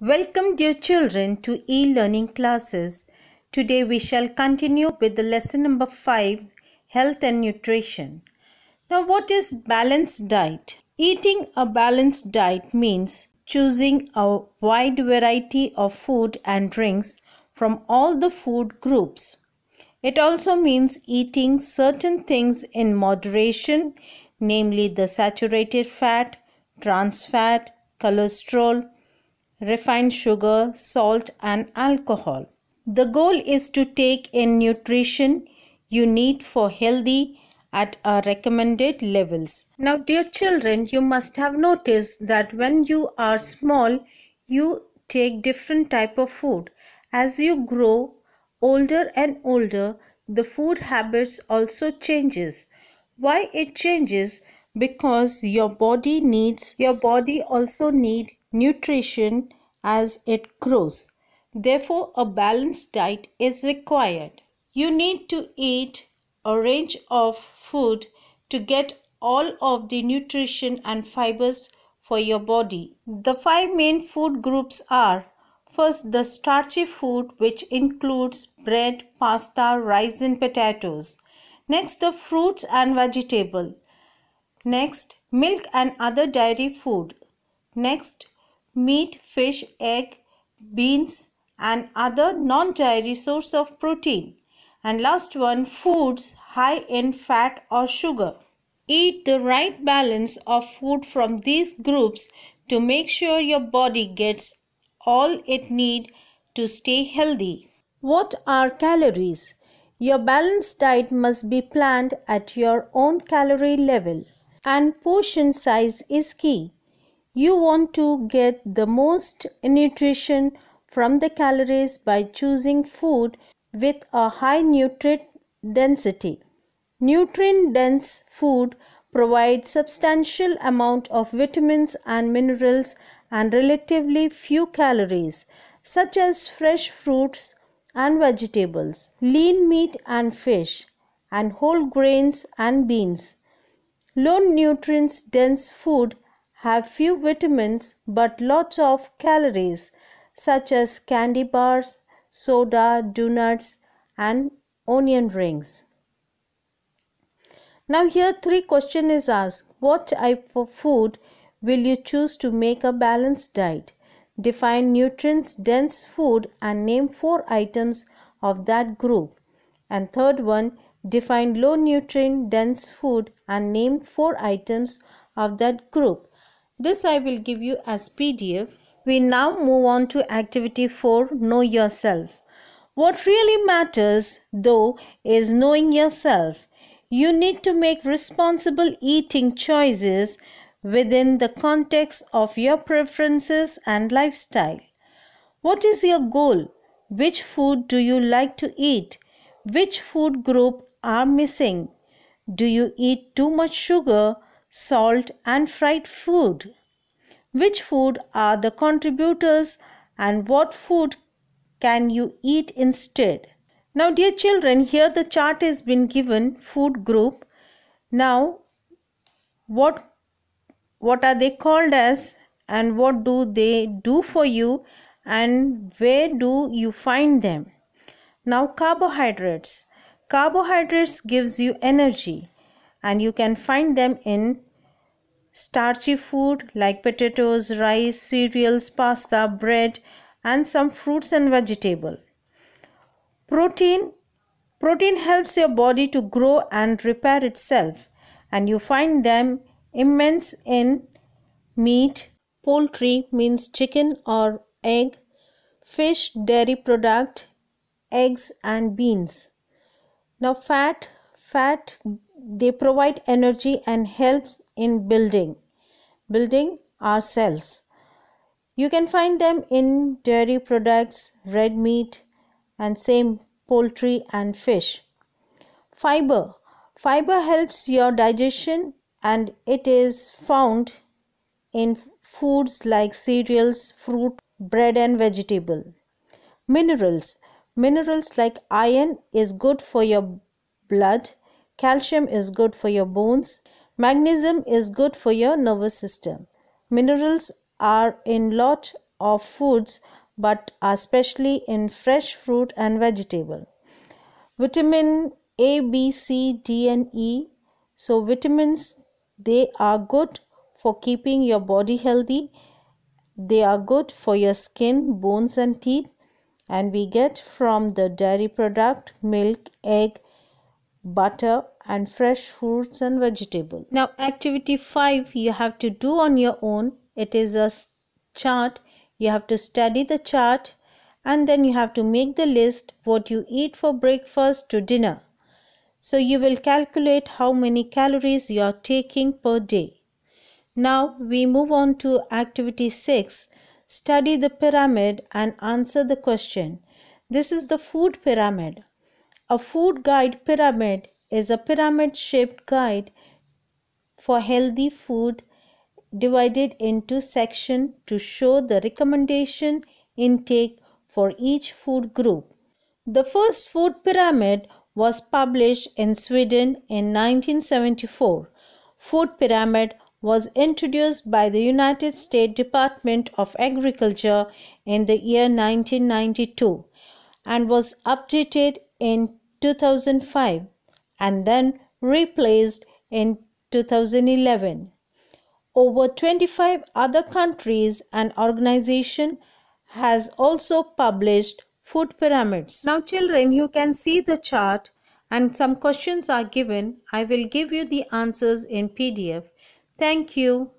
Welcome, dear children, to e learning classes. Today we shall continue with the lesson number 5 Health and Nutrition. Now, what is balanced diet? Eating a balanced diet means choosing a wide variety of food and drinks from all the food groups. It also means eating certain things in moderation, namely the saturated fat, trans fat, cholesterol, refined sugar, salt, and alcohol. The goal is to take in nutrition you need for healthy at our recommended levels. Now, dear children, you must have noticed that when you are small, you take different type of food. As you grow older and older, the food habits also changes. Why it changes? Because your body needs, your body also need nutrition as it grows. Therefore, a balanced diet is required. You need to eat a range of food to get all of the nutrition and fibers for your body. The five main food groups are first the starchy food which includes bread, pasta, rice and potatoes. Next the fruits and vegetable. Next milk and other dairy food. Next meat, fish, egg, beans and other non-dairy source of protein. And last one, foods high in fat or sugar. Eat the right balance of food from these groups to make sure your body gets all it need to stay healthy. What are calories? Your balanced diet must be planned at your own calorie level and portion size is key. You want to get the most nutrition from the calories by choosing food with a high nutrient density. Nutrient dense food provides substantial amount of vitamins and minerals and relatively few calories such as fresh fruits and vegetables, lean meat and fish, and whole grains and beans. Low nutrients dense food have few vitamins but lots of calories such as candy bars, soda, donuts and onion rings. Now here three question is asked. What type of food will you choose to make a balanced diet? Define nutrients dense food and name four items of that group. And third one, define low nutrient dense food and name four items of that group. This I will give you as PDF. We now move on to activity 4 Know Yourself. What really matters though is knowing yourself. You need to make responsible eating choices within the context of your preferences and lifestyle. What is your goal? Which food do you like to eat? Which food group are missing? Do you eat too much sugar? Salt, and fried food. Which food are the contributors and what food can you eat instead? Now, dear children, here the chart has been given food group. Now, what what are they called as and what do they do for you and where do you find them? Now, carbohydrates. Carbohydrates gives you energy and you can find them in starchy food like potatoes, rice, cereals, pasta, bread and some fruits and vegetable. Protein Protein helps your body to grow and repair itself and you find them immense in meat, poultry means chicken or egg, fish, dairy product, eggs and beans. Now fat, fat they provide energy and help in building. Building our cells. You can find them in dairy products red meat and same poultry and fish. Fiber. Fiber helps your digestion and it is found in foods like cereals fruit bread and vegetable. Minerals. Minerals like iron is good for your blood Calcium is good for your bones. Magnesium is good for your nervous system. Minerals are in lot of foods but especially in fresh fruit and vegetable. Vitamin A, B, C, D and E. So vitamins they are good for keeping your body healthy. They are good for your skin, bones and teeth and we get from the dairy product milk, egg, butter and fresh fruits and vegetables. Now activity 5 you have to do on your own. It is a chart. You have to study the chart and then you have to make the list what you eat for breakfast to dinner. So you will calculate how many calories you are taking per day. Now we move on to activity 6. Study the pyramid and answer the question. This is the food pyramid. A food guide pyramid is a pyramid shaped guide for healthy food divided into sections to show the recommendation intake for each food group. The first food pyramid was published in Sweden in 1974. Food pyramid was introduced by the United States Department of Agriculture in the year 1992 and was updated in 2005 and then replaced in 2011. Over 25 other countries and organizations has also published food pyramids. Now children, you can see the chart and some questions are given. I will give you the answers in PDF. Thank you.